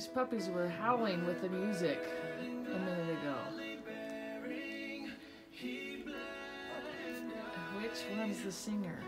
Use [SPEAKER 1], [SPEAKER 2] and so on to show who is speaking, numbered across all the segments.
[SPEAKER 1] These puppies were howling with the music a minute ago. Which one's the singer?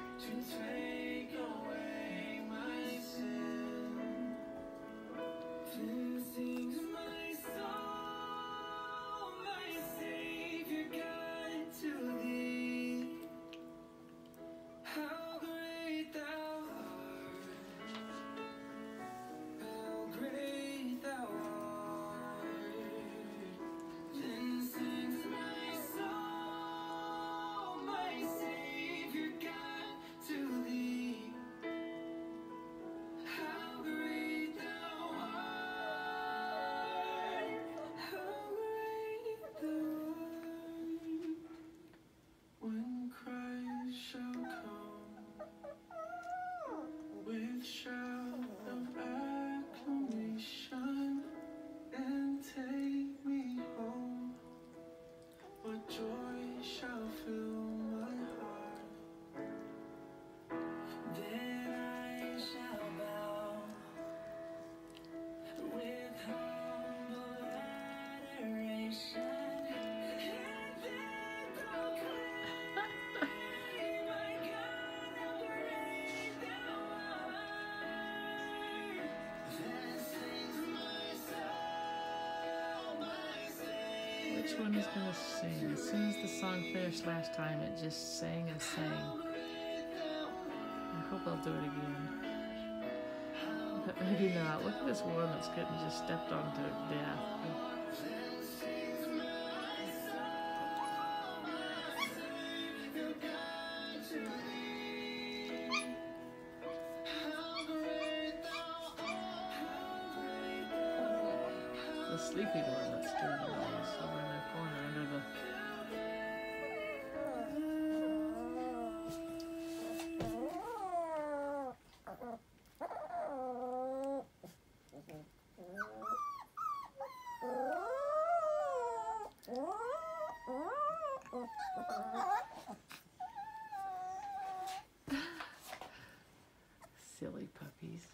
[SPEAKER 1] Which one is gonna sing? As soon as the song finished last time, it just sang and sang. I hope I'll do it again. But maybe not. Look at this one that's getting just stepped on to death. the sleepy door that's doing the most over in the corner under the
[SPEAKER 2] Silly puppies.